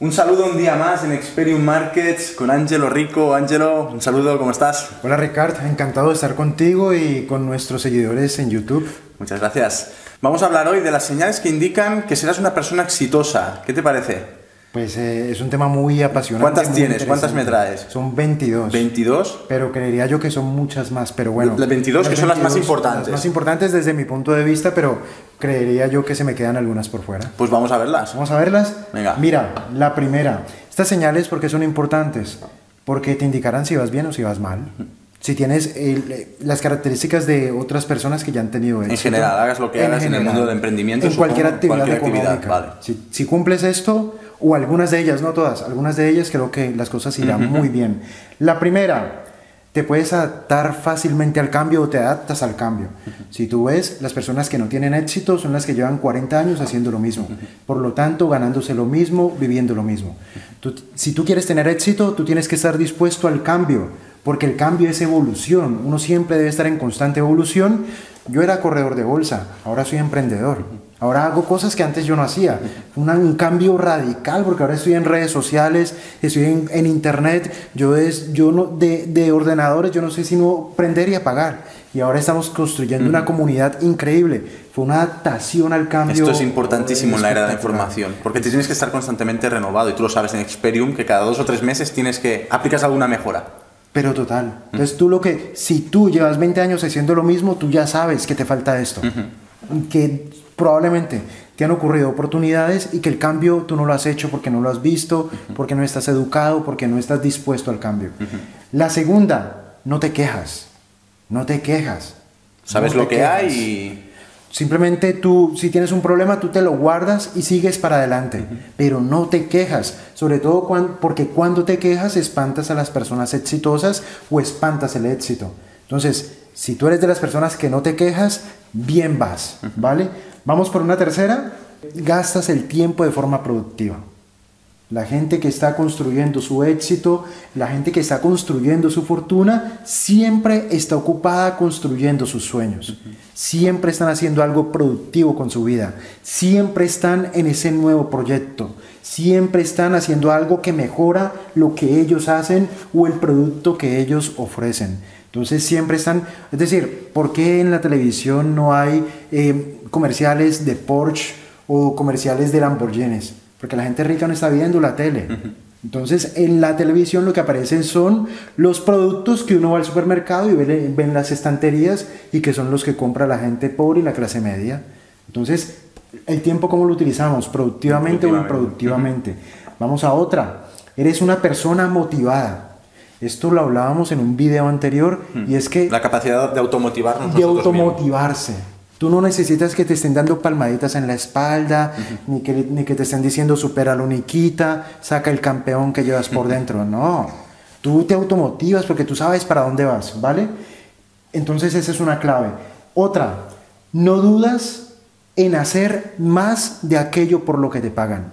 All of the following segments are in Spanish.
Un saludo un día más en Experium Markets con Angelo Rico. Angelo, un saludo, ¿cómo estás? Hola Ricardo, encantado de estar contigo y con nuestros seguidores en YouTube. Muchas gracias. Vamos a hablar hoy de las señales que indican que serás una persona exitosa. ¿Qué te parece? Pues eh, es un tema muy apasionante. ¿Cuántas tienes? ¿Cuántas me traes? Son 22. ¿22? Pero creería yo que son muchas más, pero bueno. Las 22 que son las más importantes. Las más importantes desde mi punto de vista, pero creería yo que se me quedan algunas por fuera. Pues vamos a verlas. Vamos a verlas. Venga. Mira, la primera. Estas señales, ¿por qué son importantes? Porque te indicarán si vas bien o si vas mal. Si tienes eh, las características de otras personas que ya han tenido éxito. En general, hagas lo que hagas en el mundo del emprendimiento. En cualquier actividad cualquier actividad, vale. si, si, cumples esto, o algunas de ellas, no todas, algunas de ellas creo que las cosas irán muy bien. La primera, te puedes adaptar fácilmente al cambio o te adaptas al cambio. Si tú ves, las personas que no tienen éxito son las que llevan 40 años haciendo lo mismo. Por lo tanto, ganándose lo mismo, viviendo lo mismo. si tú quieres tener éxito, tú tienes que estar dispuesto al cambio porque el cambio es evolución, uno siempre debe estar en constante evolución. Yo era corredor de bolsa, ahora soy emprendedor, ahora hago cosas que antes yo no hacía, un cambio radical porque ahora estoy en redes sociales, estoy en, internet, yo, es, yo no, de, de, ordenadores yo no sé sino prender y apagar. Y ahora estamos construyendo una comunidad increíble. Fue una adaptación al cambio. Esto es importantísimo en la era de la información, porque te tienes que estar constantemente renovado y tú lo sabes en Experium que cada dos o tres meses tienes que aplicas alguna mejora. Pero total. Entonces tú lo que, si tú llevas 20 años haciendo lo mismo, tú ya sabes que te falta esto. Que probablemente te han ocurrido oportunidades y que el cambio tú no lo has hecho porque no lo has visto, porque no estás educado, porque no estás dispuesto al cambio. La segunda, no te quejas. No te quejas. Sabes lo que hay y Simplemente tú, si tienes un problema, tú te lo guardas y sigues para adelante, pero no te quejas, sobre todo porque cuando te quejas espantas a las personas exitosas o espantas el éxito. Entonces, si tú eres de las personas que no te quejas, bien vas, ¿vale? Vamos por una tercera, gastas el tiempo de forma productiva. La gente que está construyendo su éxito, la gente que está construyendo su fortuna, siempre está ocupada construyendo sus sueños. Siempre están haciendo algo productivo con su vida. Siempre están en ese nuevo proyecto. Siempre están haciendo algo que mejora lo que ellos hacen o el producto que ellos ofrecen. Entonces siempre están, es decir, ¿por qué en la televisión no hay eh, comerciales de Porsche o comerciales de Lamborghinis? porque la gente rica no está viendo la tele. Entonces, en la televisión lo que aparecen son los productos que uno va al supermercado y ve, ven las estanterías y que son los que compra la gente pobre y la clase media. Entonces, el tiempo, ¿cómo lo utilizamos? ¿Productivamente, o improductivamente? Vamos a otra. Eres una persona motivada. Esto lo hablábamos en un video anterior y es que... La capacidad de automotivarnos. De automotivarse. Tú no necesitas que te estén dando palmaditas en la espalda, ni, que, ni que te estén diciendo supera la uniquita, saca el campeón que llevas por dentro. No, tú te automotivas porque tú sabes para dónde vas, ¿vale? Entonces esa es una clave. Otra, no dudas en hacer más de aquello por lo que te pagan.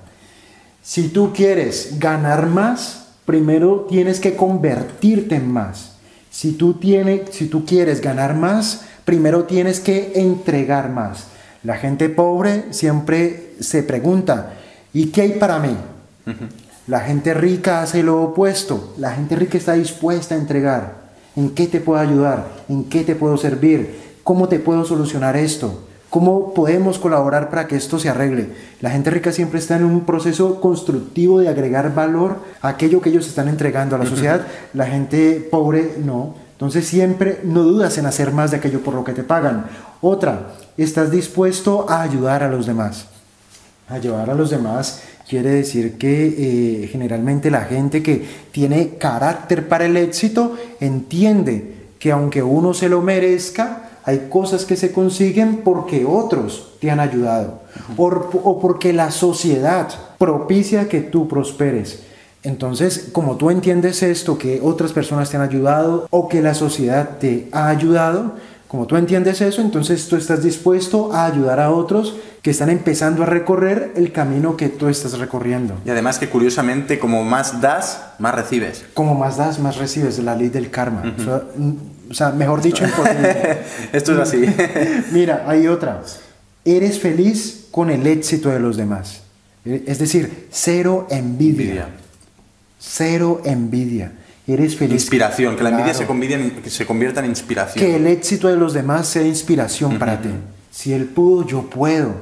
Si tú quieres ganar más, primero tienes que convertirte en más. Si tú, tienes, si tú quieres ganar más, primero tienes que entregar más. La gente pobre siempre se pregunta, ¿y qué hay para mí? La gente rica hace lo opuesto. La gente rica está dispuesta a entregar. ¿En qué te puedo ayudar? ¿En qué te puedo servir? ¿Cómo te puedo solucionar esto? ¿Cómo podemos colaborar para que esto se arregle? La gente rica siempre está en un proceso constructivo de agregar valor a aquello que ellos están entregando a la sociedad. La gente pobre no. Entonces siempre no dudas en hacer más de aquello por lo que te pagan. Otra, estás dispuesto a ayudar a los demás. Ayudar a los demás quiere decir que eh, generalmente la gente que tiene carácter para el éxito entiende que aunque uno se lo merezca, hay cosas que se consiguen porque otros te han ayudado o porque la sociedad propicia que tú prosperes. Entonces, como tú entiendes esto, que otras personas te han ayudado o que la sociedad te ha ayudado, como tú entiendes eso, entonces tú estás dispuesto a ayudar a otros que están empezando a recorrer el camino que tú estás recorriendo. Y además que curiosamente, como más das, más recibes. Como más das, más recibes, la ley del karma. o, sea, mejor dicho, Esto es así. Mira, hay otra. Eres feliz con el éxito de los demás. Eh, Es decir, cero envidia. Envidia. Cero envidia. Eres feliz. Inspiración, que la envidia Claro. se, convierta en, que se convierta en inspiración. Que el éxito de los demás sea inspiración para ti. Si él pudo, yo puedo.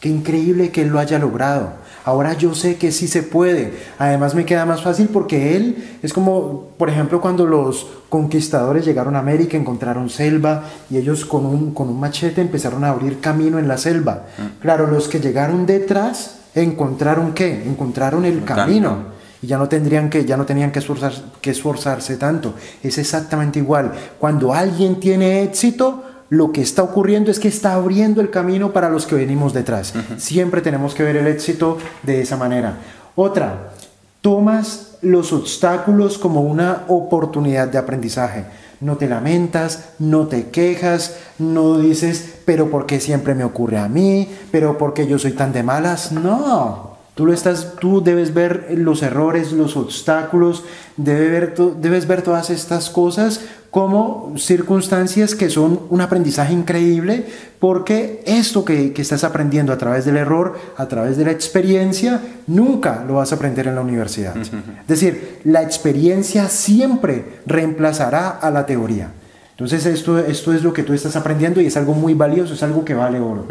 Qué increíble que él lo haya logrado. Ahora yo sé que sí se puede. Además me queda más fácil porque él es como, por ejemplo, cuando los conquistadores llegaron a América, encontraron selva y ellos con un, con un machete empezaron a abrir camino en la selva. Claro, los que llegaron detrás encontraron qué? Encontraron el, camino. camino. Y ya no tendrían que, ya no tenían que esforzarse tanto. Es exactamente igual. Cuando alguien tiene éxito, lo que está ocurriendo es que está abriendo el camino para los que venimos detrás. Siempre tenemos que ver el éxito de esa manera. Otra, tomas los obstáculos como una oportunidad de aprendizaje. No te lamentas, no te quejas, no dices, pero ¿por qué siempre me ocurre a mí? ¿Pero por qué yo soy tan de malas? No. Tú, lo estás, tú debes ver los errores, los obstáculos, debe ver debes ver todas estas cosas como circunstancias que son un aprendizaje increíble, porque esto que, que estás aprendiendo a través del error, a través de la experiencia, nunca lo vas a aprender en la universidad. Es decir, la experiencia siempre reemplazará a la teoría. Entonces esto, esto es lo que tú estás aprendiendo y es algo muy valioso, es algo que vale oro.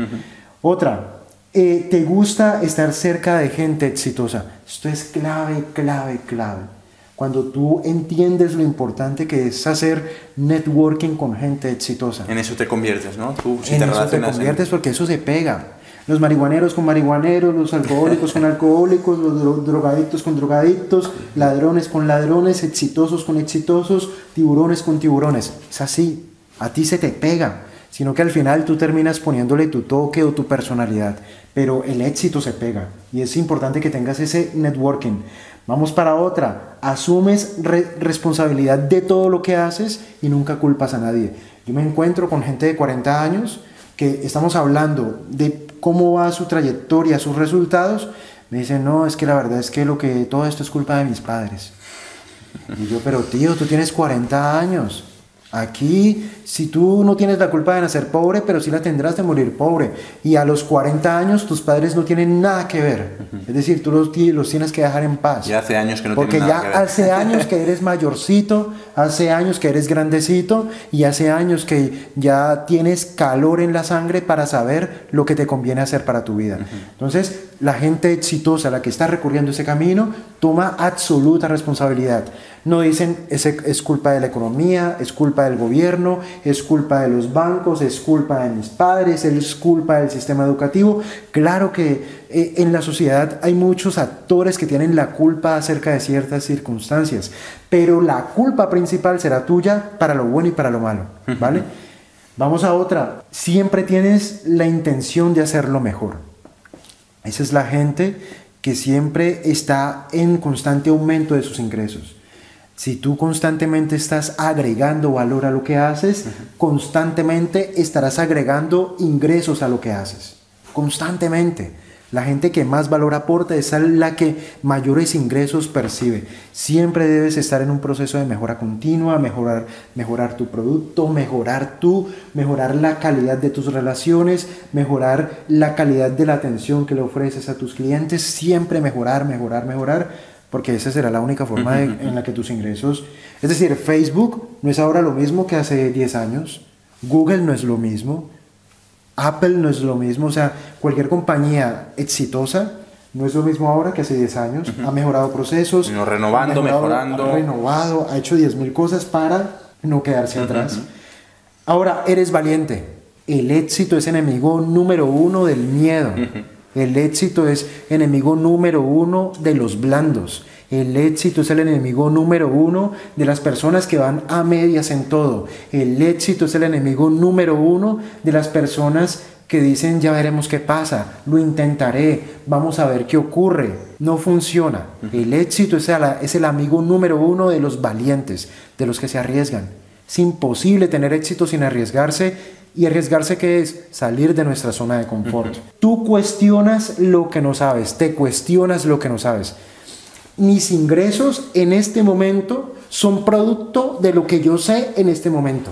Otra, eh, te gusta estar cerca de gente exitosa. Esto es clave, clave, clave. Cuando tú entiendes lo importante que es hacer networking con gente exitosa. En eso te conviertes, ¿no? Tú si en te eso te en- conviertes porque eso se pega. Los marihuaneros con marihuaneros, los alcohólicos con alcohólicos, los dro- drogadictos con drogadictos, ladrones con ladrones, exitosos con exitosos, tiburones con tiburones. Es así, a ti se te pega, sino que al final tú terminas poniéndole tu toque o tu personalidad, pero el éxito se pega y es importante que tengas ese networking. Vamos para otra, asumes re- responsabilidad de todo lo que haces y nunca culpas a nadie. Yo me encuentro con gente de 40 años que estamos hablando de cómo va su trayectoria, sus resultados, me dicen, no, es que la verdad es que lo que todo esto es culpa de mis padres. Y yo, pero tío, tú tienes 40 años. Aquí, si tú no tienes la culpa de nacer pobre, pero sí la tendrás de morir pobre. Y a los 40 años tus padres no tienen nada que ver. Es decir, tú los, los tienes que dejar en paz. Ya hace años que no Porque tienen nada ya que ver. hace años que eres mayorcito, hace años que eres grandecito y hace años que ya tienes calor en la sangre para saber lo que te conviene hacer para tu vida. Entonces, la gente exitosa, la que está recorriendo ese camino, toma absoluta responsabilidad. No dicen es, es culpa de la economía, es culpa del gobierno, es culpa de los bancos, es culpa de mis padres, es culpa del sistema educativo. Claro que eh, en la sociedad hay muchos actores que tienen la culpa acerca de ciertas circunstancias, pero la culpa principal será tuya para lo bueno y para lo malo, ¿vale? Vamos a otra. Siempre tienes la intención de hacerlo mejor. Esa es la gente que siempre está en constante aumento de sus ingresos. Si tú constantemente estás agregando valor a lo que haces, constantemente estarás agregando ingresos a lo que haces. Constantemente. La gente que más valor aporta es la que mayores ingresos percibe. Siempre debes estar en un proceso de mejora continua, mejorar, mejorar tu producto, mejorar tú, mejorar la calidad de tus relaciones, mejorar la calidad de la atención que le ofreces a tus clientes. Siempre mejorar, mejorar, mejorar, porque esa será la única forma de- en la que tus ingresos... Es decir, Facebook no es ahora lo mismo que hace 10 años, Google no es lo mismo, Apple no es lo mismo, o sea, cualquier compañía exitosa no es lo mismo ahora que hace 10 años. Ha mejorado procesos, Sino renovando, ha mejorado, mejorando. Ha renovado, ha hecho 10.000 cosas para no quedarse atrás. Ahora, eres valiente. El éxito es enemigo número uno del miedo. El éxito es enemigo número uno de los blandos. El éxito es el enemigo número uno de las personas que van a medias en todo. El éxito es el enemigo número uno de las personas que dicen ya veremos qué pasa, lo intentaré, vamos a ver qué ocurre. No funciona. El éxito es el, es el amigo número uno de los valientes, de los que se arriesgan. Es imposible tener éxito sin arriesgarse y arriesgarse que es salir de nuestra zona de confort. Tú cuestionas lo que no sabes, te cuestionas lo que no sabes. Mis ingresos en este momento son producto de lo que yo sé en este momento.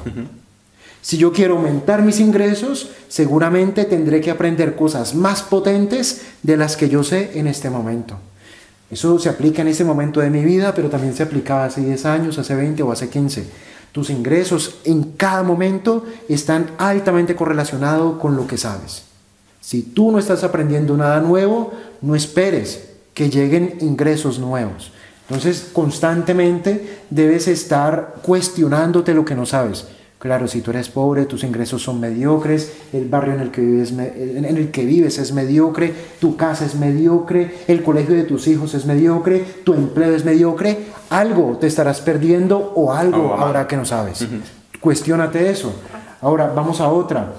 Si yo quiero aumentar mis ingresos, seguramente tendré que aprender cosas más potentes de las que yo sé en este momento. Eso se aplica en ese momento de mi vida, pero también se aplicaba hace 10 años, hace 20 o hace 15. Tus ingresos en cada momento están altamente correlacionados con lo que sabes. Si tú no estás aprendiendo nada nuevo, no esperes que lleguen ingresos nuevos. Entonces, constantemente debes estar cuestionándote lo que no sabes. Claro, si tú eres pobre, tus ingresos son mediocres, el barrio en el que vives, en el que vives es mediocre, tu casa es mediocre, el colegio de tus hijos es mediocre, tu empleo es mediocre, algo te estarás perdiendo o algo habrá que no sabes. Cuestiónate eso. Ahora, vamos a otra.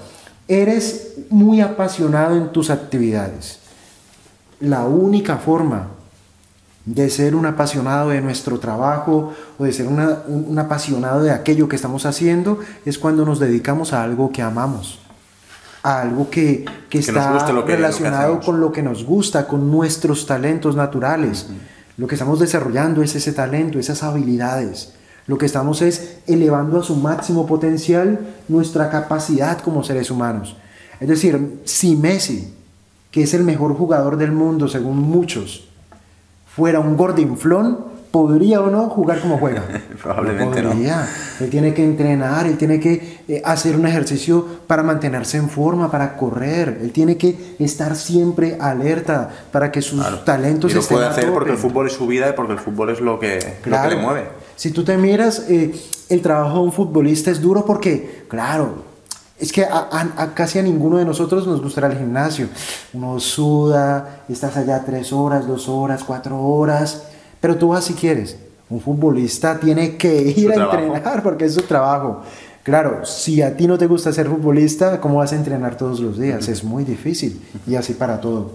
Eres muy apasionado en tus actividades. La única forma de ser un apasionado de nuestro trabajo o de ser un, apasionado de aquello que estamos haciendo, es cuando nos dedicamos a algo que amamos, a algo que, está relacionado con lo que nos gusta, con nuestros talentos naturales. Lo que estamos desarrollando es ese talento, esas habilidades. Lo que estamos es elevando a su máximo potencial nuestra capacidad como seres humanos. Es decir, si Messi, que es el mejor jugador del mundo según muchos, fuera un gordinflón, ¿podría o no jugar como juega? Probablemente no, Él tiene que entrenar, él tiene que eh, hacer un ejercicio para mantenerse en forma, para correr. Él tiene que estar siempre alerta para que sus talentos y lo puede hacer porque el fútbol es su vida y porque el fútbol es lo que, lo que le mueve. Si tú te miras, eh, el trabajo de un futbolista es duro porque, claro, es que a, casi a ninguno de nosotros nos gustará el gimnasio. Uno suda, estás allá tres horas, dos horas, cuatro horas, pero tú vas si quieres. Un futbolista tiene que ir a entrenar porque es su trabajo. Claro, si a ti no te gusta ser futbolista, ¿cómo vas a entrenar todos los días? Es muy difícil y así para todo.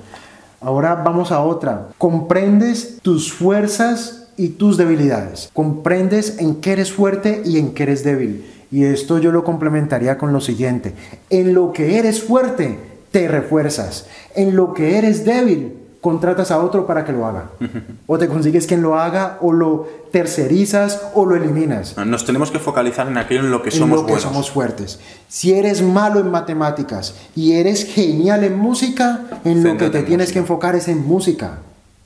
Ahora vamos a otra. Comprendes tus fuerzas y tus debilidades. Comprendes en qué eres fuerte y en qué eres débil. Y esto yo lo complementaría con lo siguiente. En lo que eres fuerte, te refuerzas. En lo que eres débil, contratas a otro para que lo haga. O te consigues quien lo haga, o lo tercerizas, o lo eliminas. Nos tenemos que focalizar en aquello en lo que somos en lo que somos fuertes. Si eres malo en matemáticas y eres genial en música, en lo que te tienes que enfocar es en música.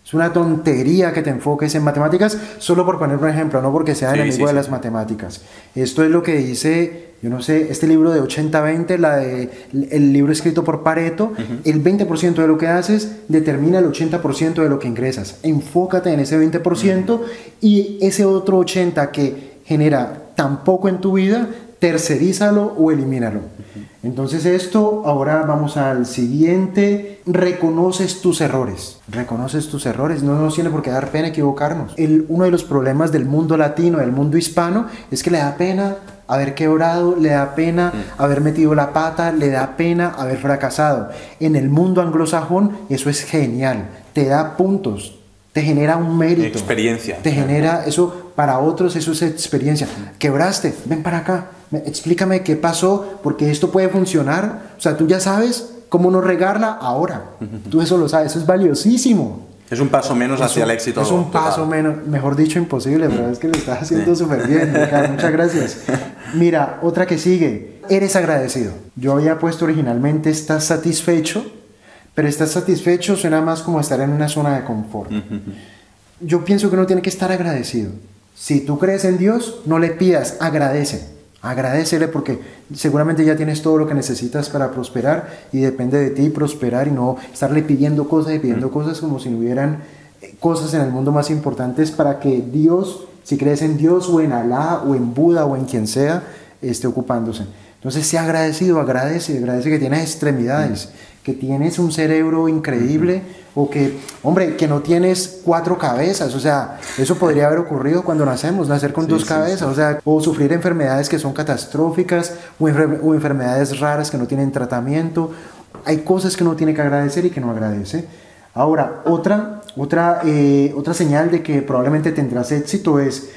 Es una tontería que te enfoques en matemáticas solo por poner un ejemplo, no porque sea enemigo de las matemáticas. Esto es lo que dice, yo no sé, este libro de 80-20, de, el libro escrito por Pareto, el 20% de lo que haces determina el 80% de lo que ingresas. Enfócate en ese 20% y ese otro 80% que genera tan poco en tu vida, tercerízalo o elimínalo. Entonces esto, ahora vamos al siguiente, reconoces tus errores, reconoces tus errores, no nos tiene por qué dar pena equivocarnos. El, uno de los problemas del mundo latino, del mundo hispano, es que le da pena haber quebrado, le da pena mm. haber metido la pata, le da pena haber fracasado. En el mundo anglosajón eso es genial, te da puntos, te genera un mérito. Experiencia. Te genera eso, para otros eso es experiencia. Quebraste, ven para acá, explícame qué pasó, porque esto puede funcionar. O sea, tú ya sabes cómo no regarla ahora. Tú eso lo sabes, eso es valiosísimo. Es un paso menos hacia el éxito. Es un paso menos, mejor dicho, imposible, pero es que lo estás haciendo súper bien, Muchas gracias. Mira, otra que sigue. Eres agradecido. Yo había puesto originalmente, estás satisfecho, pero estás satisfecho suena más como estar en una zona de confort. Yo pienso que uno tiene que estar agradecido. Si tú crees en Dios, no le pidas, agradece. Agradecele porque seguramente ya tienes todo lo que necesitas para prosperar y depende de ti prosperar y no estarle pidiendo cosas y pidiendo cosas como si no hubieran eh, cosas en el mundo más importantes para que Dios, si crees en Dios o en Alá o en Buda o en quien sea, esté ocupándose. Entonces, sea agradecido, agradece, agradece que tienes extremidades, que tienes un cerebro increíble o que, hombre, que no tienes cuatro cabezas, o sea, eso podría haber ocurrido cuando nacemos, nacer con dos cabezas, o sea, o sufrir enfermedades que son catastróficas o, enfermedades raras que no tienen tratamiento. Hay cosas que uno tiene que agradecer y que no agradece. Ahora, otra, otra, eh, otra señal de que probablemente tendrás éxito es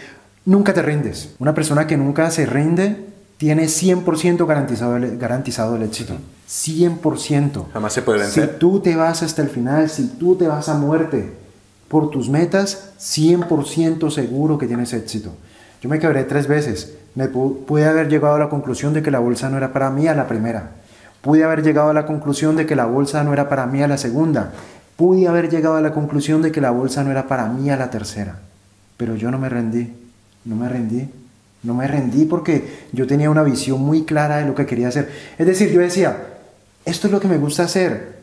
nunca te rindes. Una persona que nunca se rinde tiene 100% garantizado el, garantizado el éxito. 100%. Jamás se puede vencer. Si tú te vas hasta el final, si tú te vas a muerte por tus metas, 100% seguro que tienes éxito. Yo me quebré tres veces, Me pude haber llegado a la conclusión de que la bolsa no era para mí a la primera. Pude haber llegado a la conclusión de que la bolsa no era para mí a la segunda. Pude haber llegado a la conclusión de que la bolsa no era para mí a la tercera. Pero yo no me rendí. No me rendí. No me rendí porque yo tenía una visión muy clara de lo que quería hacer. Es decir, yo decía, esto es lo que me gusta hacer.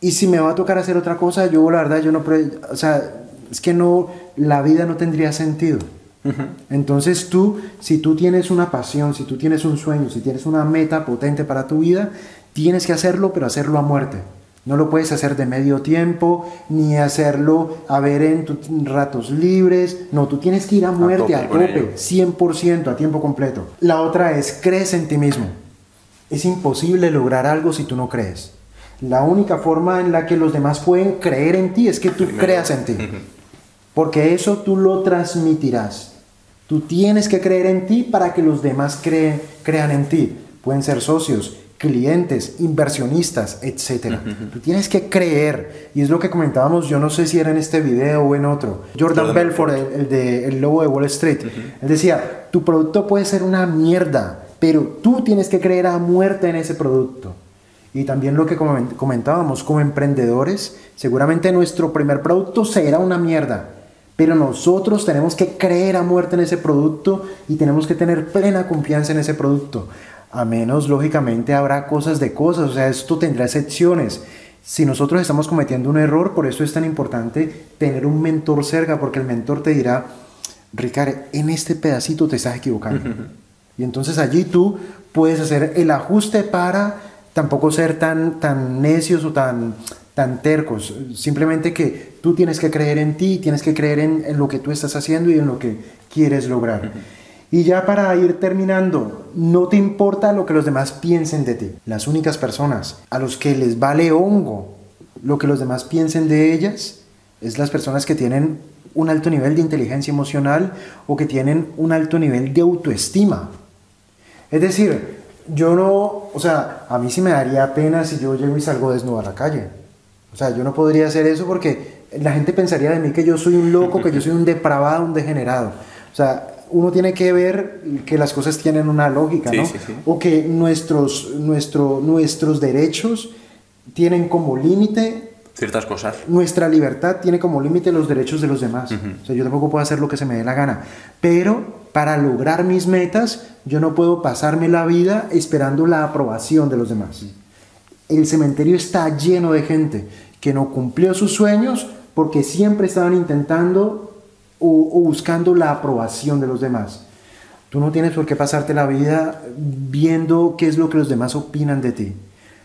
Y si me va a tocar hacer otra cosa, yo la verdad, yo no... O sea, es que no, la vida no tendría sentido. Entonces tú, si tú tienes una pasión, si tú tienes un sueño, si tienes una meta potente para tu vida, tienes que hacerlo, pero hacerlo a muerte. No lo puedes hacer de medio tiempo, ni hacerlo a ver en tus ratos libres. No, tú tienes que ir a muerte, a tope, 100%, a tiempo completo. La otra es, crees en ti mismo. Es imposible lograr algo si tú no crees. La única forma en la que los demás pueden creer en ti es que tú creas en ti. Porque eso tú lo transmitirás. Tú tienes que creer en ti para que los demás creen, crean en ti. Pueden ser socios, clientes, inversionistas, etc. Tú tienes que creer. Y es lo que comentábamos, yo no sé si era en este video o en otro. Jordan, Belfort, el, de, el lobo de Wall Street, él decía, tu producto puede ser una mierda, pero tú tienes que creer a muerte en ese producto. Y también lo que comentábamos como emprendedores, seguramente nuestro primer producto será una mierda, pero nosotros tenemos que creer a muerte en ese producto y tenemos que tener plena confianza en ese producto. A menos, lógicamente, habrá cosas de cosas, o sea, esto tendrá excepciones. Si nosotros estamos cometiendo un error, por eso es tan importante tener un mentor cerca, porque el mentor te dirá, Ricardo, en este pedacito te estás equivocando. y entonces allí tú puedes hacer el ajuste para tampoco ser tan, tan necios o tan, tan tercos. Simplemente que tú tienes que creer en ti, tienes que creer en, lo que tú estás haciendo y en lo que quieres lograr. Y ya para ir terminando, no te importa lo que los demás piensen de ti. Las únicas personas a los que les vale hongo lo que los demás piensen de ellas es las personas que tienen un alto nivel de inteligencia emocional o que tienen un alto nivel de autoestima. Es decir, yo no, o sea, a mí sí me daría pena si yo llego y salgo desnudo a la calle. O sea, yo no podría hacer eso porque la gente pensaría de mí que yo soy un loco, que yo soy un depravado, un degenerado. O sea, uno tiene que ver que las cosas tienen una lógica, ¿no? O que nuestros, nuestro, nuestros derechos tienen como límite ciertas cosas. Nuestra libertad tiene como límite los derechos de los demás. O sea, yo tampoco puedo hacer lo que se me dé la gana. Pero para lograr mis metas, yo no puedo pasarme la vida esperando la aprobación de los demás. El cementerio está lleno de gente que no cumplió sus sueños porque siempre estaban intentando o, o buscando la aprobación de los demás. Tú no tienes por qué pasarte la vida viendo qué es lo que los demás opinan de ti.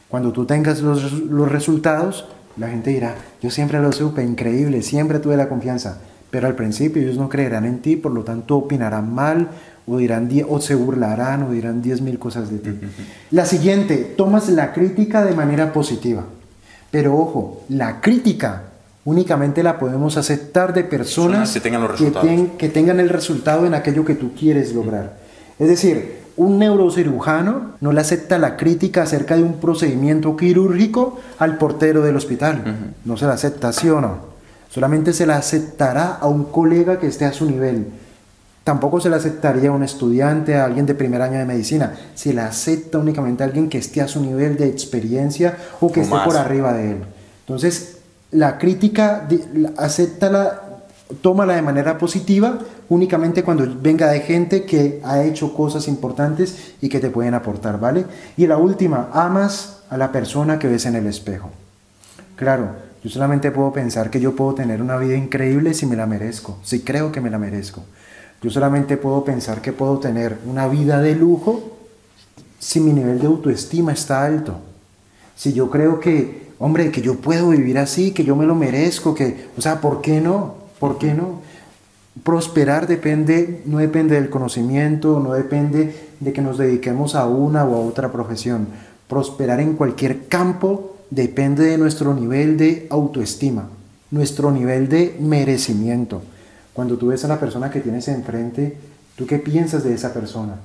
Cuando tú tengas los, los resultados, la gente dirá, yo siempre lo supe, increíble, siempre tuve la confianza, pero al principio ellos no creerán en ti, por lo tanto opinarán mal o, dirán, o se burlarán o dirán diez mil cosas de ti. La siguiente, tomas la crítica de manera positiva. Pero ojo, la crítica únicamente la podemos aceptar de personas que tengan, los que tengan el resultado en aquello que tú quieres lograr. Es decir, un neurocirujano no le acepta la crítica acerca de un procedimiento quirúrgico al portero del hospital. No se la acepta, ¿sí o no? Solamente se la aceptará a un colega que esté a su nivel. Tampoco se la aceptaría a un estudiante, a alguien de primer año de medicina. Se la acepta únicamente a alguien que esté a su nivel de experiencia o que esté por arriba de él. Entonces, la crítica, acéptala tómala de manera positiva únicamente cuando venga de gente que ha hecho cosas importantes y que te pueden aportar, ¿vale? Y la última, amas a la persona que ves en el espejo. Claro, yo solamente puedo pensar que yo puedo tener una vida increíble si me la merezco, si creo que me la merezco. Yo solamente puedo pensar que puedo tener una vida de lujo si mi nivel de autoestima está alto. Si yo creo que, hombre, que yo puedo vivir así, que yo me lo merezco, que, o sea, ¿por qué no? ¿Por qué no? Prosperar depende, no depende del conocimiento, no depende de que nos dediquemos a una o a otra profesión. Prosperar en cualquier campo depende de nuestro nivel de autoestima, nuestro nivel de merecimiento. Cuando tú ves a la persona que tienes enfrente, ¿tú qué piensas de esa persona?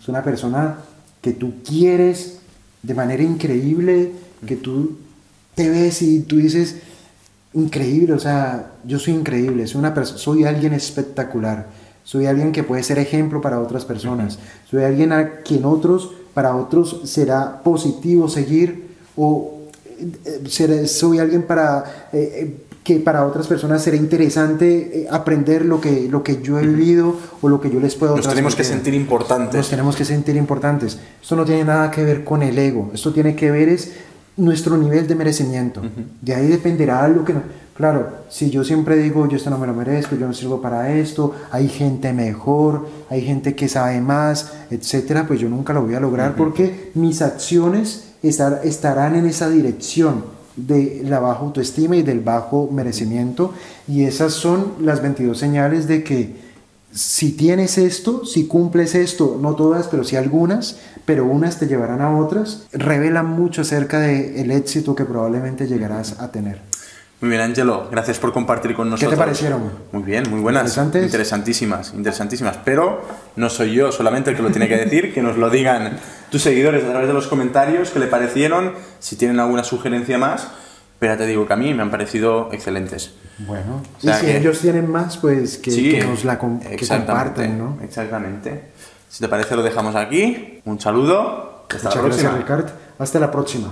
Es una persona que tú quieres de manera increíble, que tú te ves y tú dices, increíble, o sea, yo soy increíble, soy, una soy alguien espectacular. Soy alguien que puede ser ejemplo para otras personas. Soy alguien a quien otros, para otros será positivo seguir o eh, seré- soy alguien para eh, eh, que para otras personas será interesante eh, aprender lo que, lo que yo he vivido o lo que yo les puedo Nos tenemos que sentir importantes. Nos tenemos que sentir importantes. Esto no tiene nada que ver con el ego. Esto tiene que ver es nuestro nivel de merecimiento. De ahí dependerá lo que... no- Claro, si yo siempre digo, yo esto no me lo merezco, yo no sirvo para esto, hay gente mejor, hay gente que sabe más, etcétera, pues yo nunca lo voy a lograr porque mis acciones estar- estarán en esa dirección de la baja autoestima y del bajo merecimiento. Y esas son las 22 señales de que si tienes esto, si cumples esto, no todas, pero sí algunas, pero unas te llevarán a otras, revelan mucho acerca del éxito que probablemente llegarás a tener. Muy bien, Angelo, gracias por compartir con ¿Qué nosotros. te parecieron? Muy bien, muy buenas. ¿Interesantes? Interesantísimas, interesantísimas. Pero no soy yo solamente el que lo tiene que decir, que nos lo digan tus seguidores a través de los comentarios, qué le parecieron, si tienen alguna sugerencia más. Pero te digo que a mí me han parecido excelentes. Bueno, O sea y si que- ellos tienen más, pues que, Sí, que nos la com- que compartan, ¿no? Exactamente. Si te parece, lo dejamos aquí. Un saludo. Hasta Muchas la próxima. gracias. Hasta la próxima.